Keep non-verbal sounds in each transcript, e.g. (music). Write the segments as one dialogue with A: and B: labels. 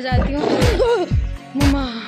A: जाती हूँ। (laughs) मम्मा।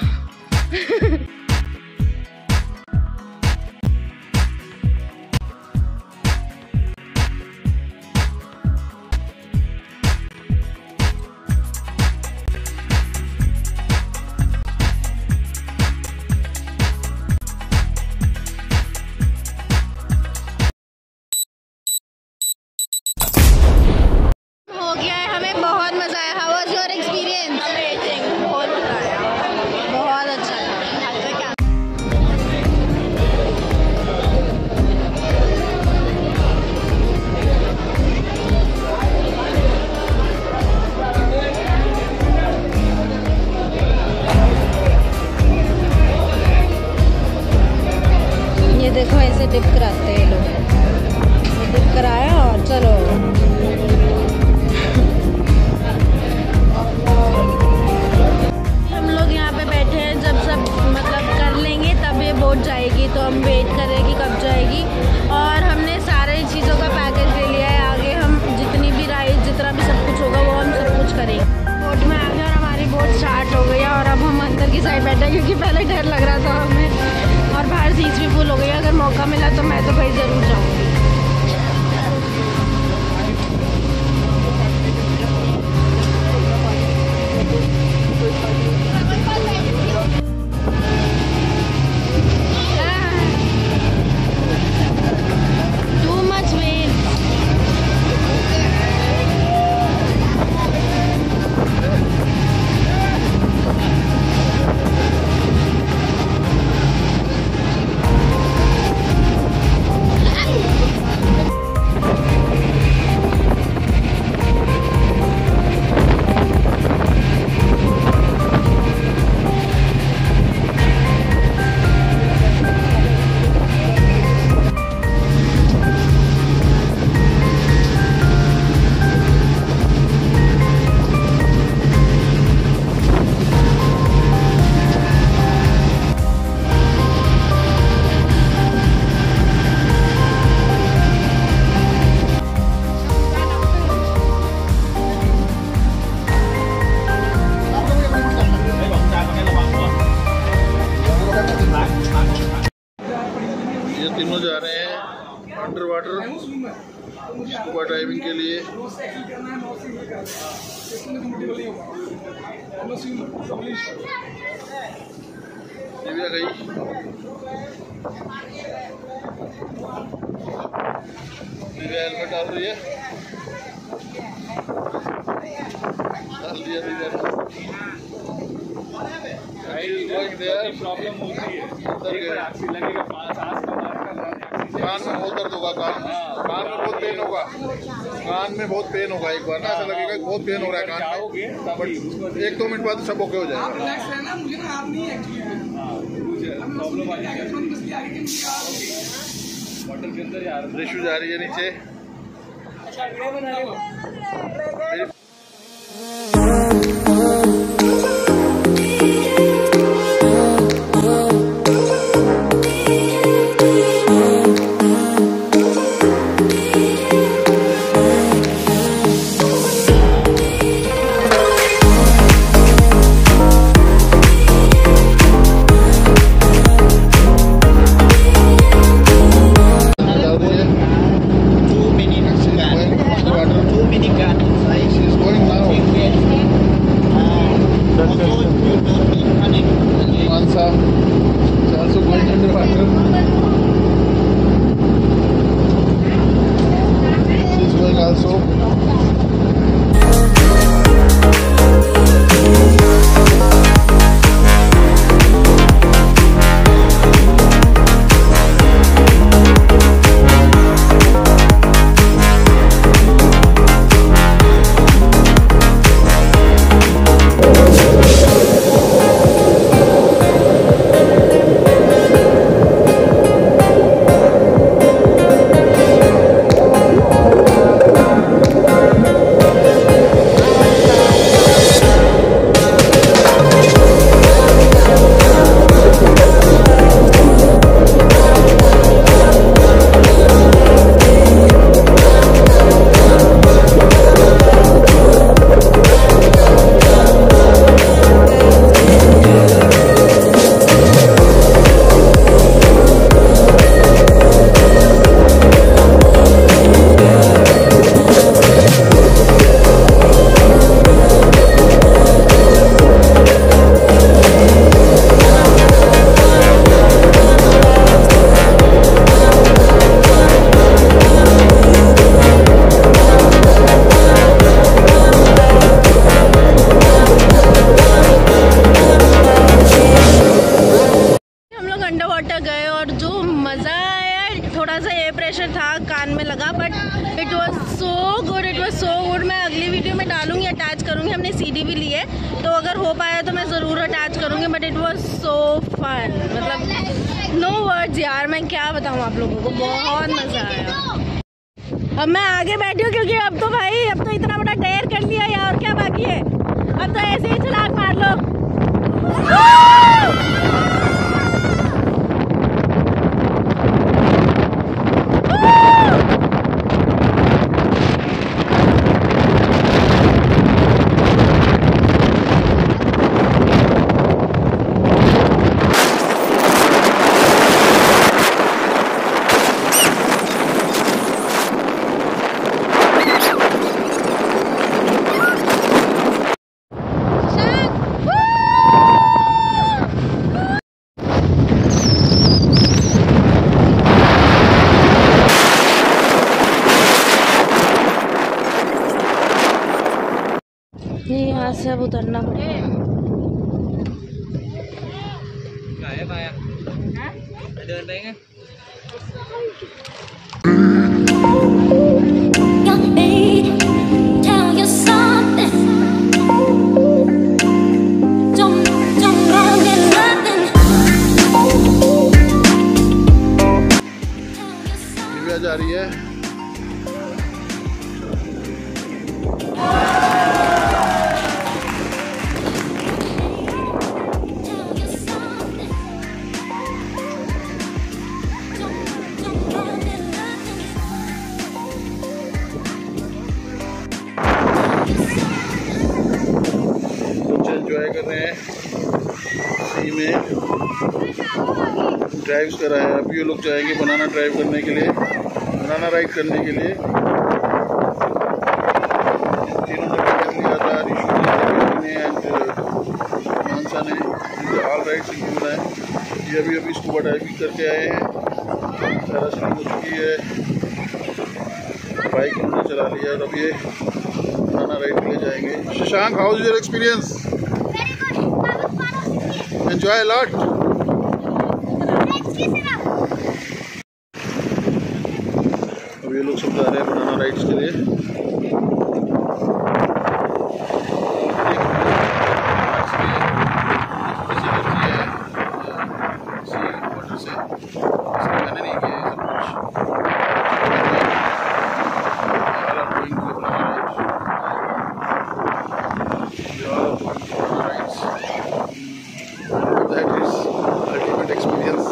A: साइड बैठा क्योंकि पहले डर लग रहा था हमें। और बाहर सीट भी फुल हो गई अगर मौका मिला तो मैं तो भाई ज़रूर जाऊँगी।
B: हेलमेट डाल रही है। डाल दिया दिव्या ने
C: प्रॉब्लम होती है लगेगा पास आस के बाहर का
B: कान में बहुत दर्द होगा कान कान में बहुत पेन होगा। कान में बहुत पेन होगा एक बार ना ऐसा लगेगा बहुत पेन हो रहा है कान में। बट एक दो मिनट बाद सब ओके हो जाएगा। रिशु जा रही है नीचे। मेरी
A: good it was so good मैं अगली वीडियो में डालूँगी अटैच करूँगी। हमने सीडी भी ली है। तो अगर हो पाया तो मैं ज़रूर अटैच करूँगी but it was so fun मतलब नो वर्ड्स यार, मैं क्या बताऊँ आप लोगों को? बहुत मज़ा आया। अब मैं आगे बैठी हूँ, क्योंकि अब तो भाई, अब तो इतना बड़ा डेयर कर लिया यार, क्या बाकी है? अब तो ऐसे ही छलांग मार लो।
D: You something.
B: दिव्या जा रही है सी में ड्राइव कर है। अभी ये लोग जाएँगे बनाना ड्राइव करने के लिए बनाना राइड करने के लिए। है ये अभी अभी स्कूबा डाइविंग करके आए हैं। सारा स्विम हो चुकी है। बाइक उन्होंने चला लिया और अब ये बनाना राइड के लिए जाएँगे। Shashank how is your experience a lot अब ये लोग सब जा रहे हैं बनाना राइड्स के लिए मैंने नहीं किया ये सब कुछ All are going to banana rides. That is ultimate experience.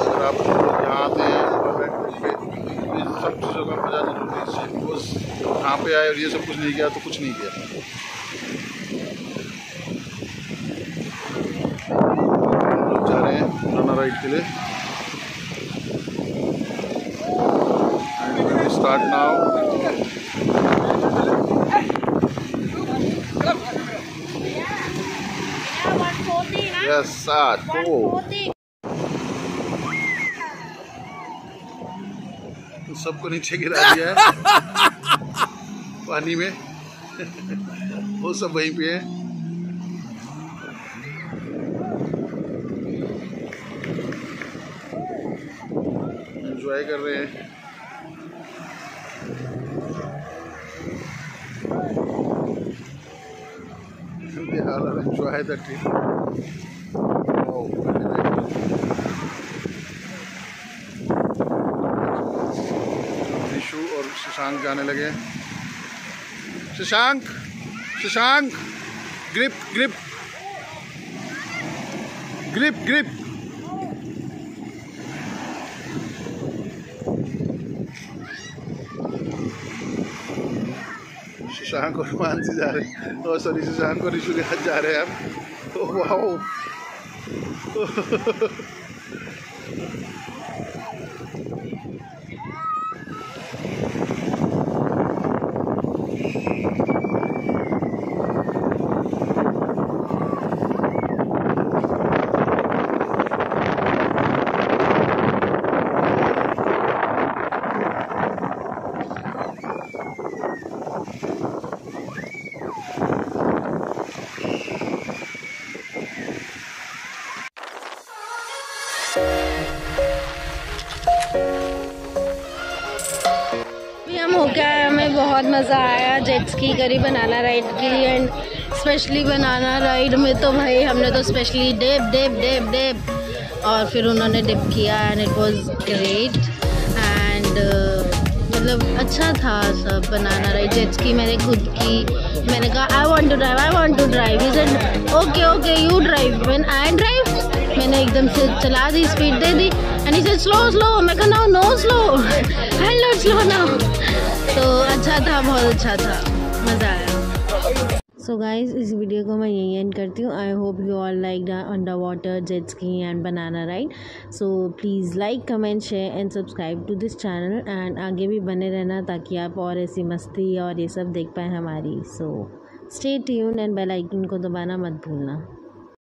B: अगर आप यहाँ आते हैं environment पे, ये सब चीज़ों का मज़ा ज़रूर लीजिए बिकॉज़ पे आए और ये सब कुछ नहीं किया तो कुछ नहीं किया जा रहे हैं बनाना राइड के लिए स्टार्ट नाउ. Go. सबको नीचे गिरा दिया है पानी में। वो सब वहीं पे है। एंजॉय कर रहे हैं। है ट्रीशु और शशांक जाने लगे। हैं Shashank. Shashank. Grip grip. Grip grip. Shashank aur panchi ja rahe. Oh sorry Shashank aur Rishu ke ja rahe oh wow. (laughs)
A: मज़ा आया जेट्स की करी बनाना राइड की एंड स्पेशली बनाना राइड में तो भाई हमने तो स्पेशली डेप डेप डेप डेप और फिर उन्होंने डिप किया and it was great and मतलब अच्छा था सब बनाना राइड जेट्स की मैंने खुद की, मैंने कहा I want to drive I want to drive is and okay okay you drive when I drive मैंने एकदम से चला दी स्पीड दे दी एंड सेड स्लो स्लो मैं कहा no slow I not slow now अच्छा था, बहुत अच्छा था। मज़ा आया। सो गाइज़ इस वीडियो को मैं यही एंड करती हूँ। I hope you all like under water jets की and banana ride so please like comment share and subscribe to this channel and आगे भी बने रहना ताकि आप और ऐसी मस्ती और ये सब देख पाएँ हमारी। So stay tune and bell icon को दबाना मत भूलना।